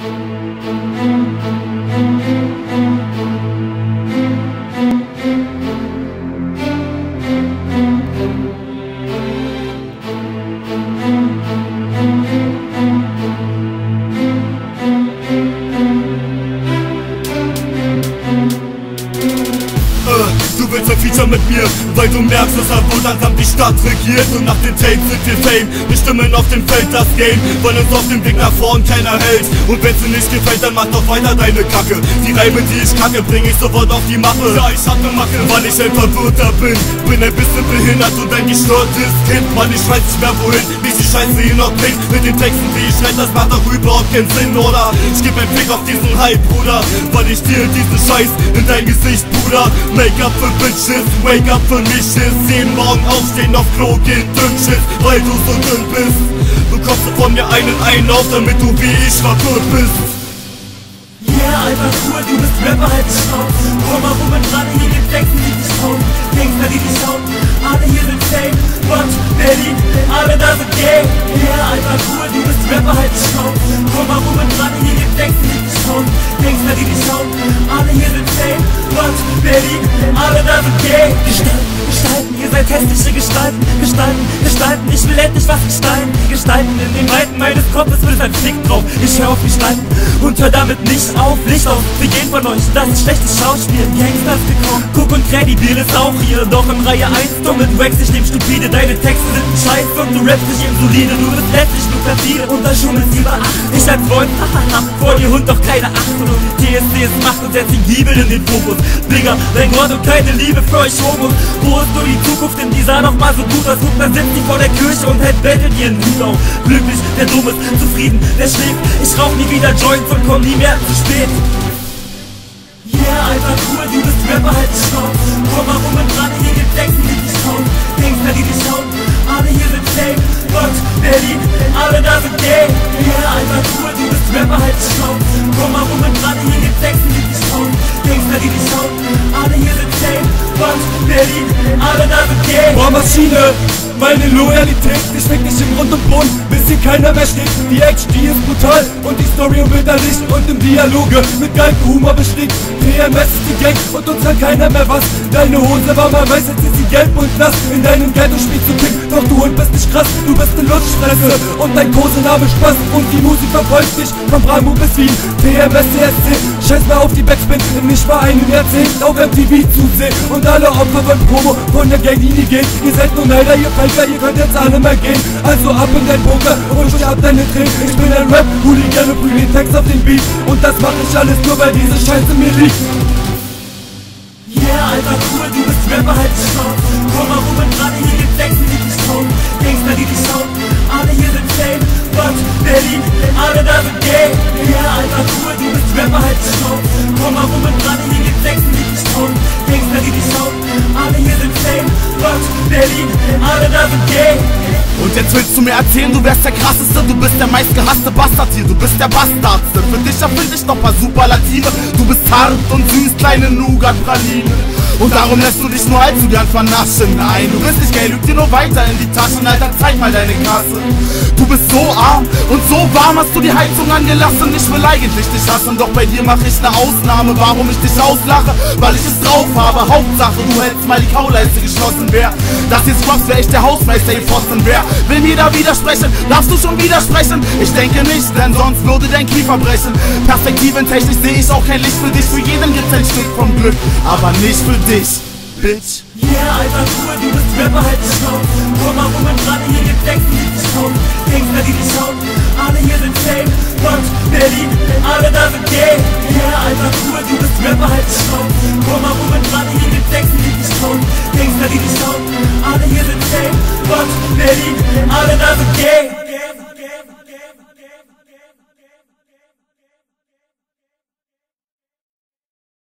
Du Feature mit mir, weil du merkst, dass er wohl langsam die Stadt regiert Und nach den Tapes sind wir Fame, bestimmen auf dem Feld das Game Weil uns auf dem Weg nach vorn keiner hält. Und wenn sie nicht gefällt, dann mach doch weiter deine Kacke. Die Reime, die ich kacke, bring ich sofort auf die Mappe. Ja, ich hatte Macke, weil ich ein Verwirrter bin Bin ein bisschen behindert und ein gestörtes Kind Mann, ich weiß nicht mehr wohin, wie die Scheiße hier noch klingt Mit den Texten, wie ich schreibe, das macht doch überhaupt keinen Sinn, oder? Ich geb einen Blick auf diesen Hype, Bruder Weil ich dir diesen Scheiß in dein Gesicht, Bruder. Make-up für Bitches, wake up für Nisches Jeden Morgen aufstehen, auf Klo gehen, Dünnschiss Weil du so dünn bist. Du von mir einen Einlauf, damit du wie ich verwirrt bist. Yeah, einfach cool, Rapper, halt die Schnauze Komm mal rum mit gerade hier gibt's Texte, die dich hauen Gangster, die dich hauen Alle hier sind fame Gott, Berlin, alle da sind gay. Yeah, einfach cool, du bist Rapper, halt die Schnauze Komm mal rum gerade hier gibt's Texte, die dich hauen Gangster, die dich hauen Alle hier sind fame Gott, Berlin, alle da sind gay. Gestalten, gestalten, ihr seid hässliche Gestalten Gestalten, gestalten, ich will endlich was gestalten Gestalten, in den Weiten meines Kopfes wird ein Flick drauf. Ich hör auf gestalten und hör damit nicht auf Licht auf, wir gehen von euch, das ist schlechtes Schauspiel. Gangsters gekommen, Cook und Credibil ist auch hier. Doch in Reihe 1, dumm mit Wax, ich nehm stupide. Deine Texte sind ein Scheiß und du rappst nicht eben solide. Du bist letztlich nur und da schummelst lieber acht Ich als Freund, hahaha, vor dir Hund doch keine Achtung. TSC ist Macht und setzt die Bibel in den Fokus. Digga, dein Wort und keine Liebe für euch Homos Wo ist nur die Zukunft, denn die sah noch mal so gut? Aus Guck, da sitzt die vor der Kirche und hält bettet ihren Hut auf. Glücklich, der dumm ist, zufrieden, der schläft. Ich rauch nie wieder Joints und komm nie mehr zu spät. Yeah, einfach cool, du bist Rapper, halt die Schnauze. Komm mal rum und Texte, die dich hauen Gangster, die dich Alle hier sind safe Gott, Berlin, alle da sind gay Boah, Maschine, meine Loyalität, fick dich im Grund und Boden, bis hier keiner mehr steht. Die Action, die ist brutal und die Story unbitterlich und im Dialoge mit geilem Humor bestickt. PMS ist die Gang und uns kann keiner mehr was. Deine Hose war mal weiß, jetzt ist gelb und nass. In deinem Ghetto spielst du Pick, doch du Hund bist nicht krass, du bist ne Lutschfresse und dein Kosename Spaß und die Musik verfolgt dich von Bramo bis Wien. PMS, CSC, scheiß mal auf die Backspin, nicht mal einen Jahrzehnt auf MTV zu sehen und alle Opfer von Promo von der Gang, die nie geht. Ihr seid nur leider, ihr Falker, ihr könnt jetzt alle mal gehen. Also ab in dein Poker und sterb deine Tränen. Ich bin ein Rap, Hooligan und bring den Text auf den Beat. Und das mach ich alles nur, weil diese Scheiße mir liegt. Yeah, einfach cool, du bist Rapper, halt die Schnauze Komm mal rum und gerade hier gibt's Texte, die dich hauen Gangster, die dich hauen Alle hier sind fame Gott, Berlin, alle da sind gay. Yeah, einfach cool, du bist Rapper, halt die Schnauze Komm mal rum und gerade hier gibt's Texte, die dich hauen Gangster, die dich hauen Alle hier sind fame Gott, Berlin, alle da sind gay Und jetzt willst du mir erzählen, du wärst der krasseste, du bist der meistgehasste Bastard hier, du bist der Bastardste. Für dich erfind ich noch paar Superlative, du bist hart und süß, kleine Nougat-Praline. Und darum lässt du dich nur allzu gern vernaschen. Nein, du bist nicht gay, lüg dir nur weiter in die Taschen, Alter, zeig mal deine Kasse. Du bist so arm und so warm hast du die Heizung angelassen. Ich will eigentlich dich hassen, doch bei dir mach ich ne Ausnahme. Warum ich dich auslache? Weil ich es drauf habe. Hauptsache, du hältst mal die Kauleiste geschlossen wär. Das hier Scrubs wär ich der Hausmeister, ihr Pfosten wär. Will mir da widersprechen? Darfst du schon widersprechen? Ich denke nicht, denn sonst würde dein Kiefer brechen. Perspektiventechnisch sehe ich auch kein Licht für dich. Für jeden gibt's ein Stück vom Glück, aber nicht für dich, Bitch. Yeah, einfach cool, du bist Rapper, halt ready. I'll never forget.